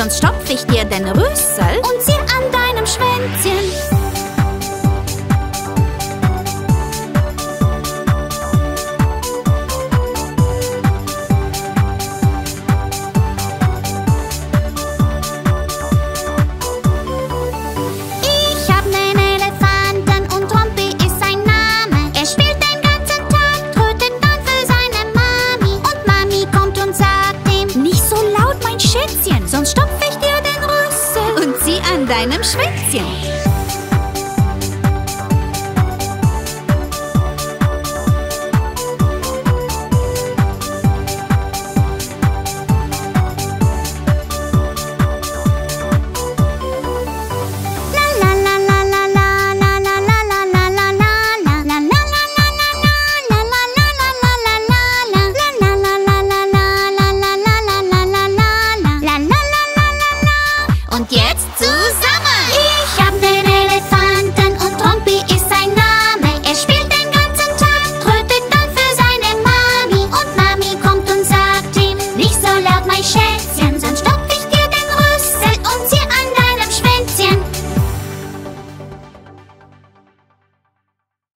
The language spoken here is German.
sonst stopfe ich dir deine Rösel und sie an sie an deinem Schwänzchen. zusammen!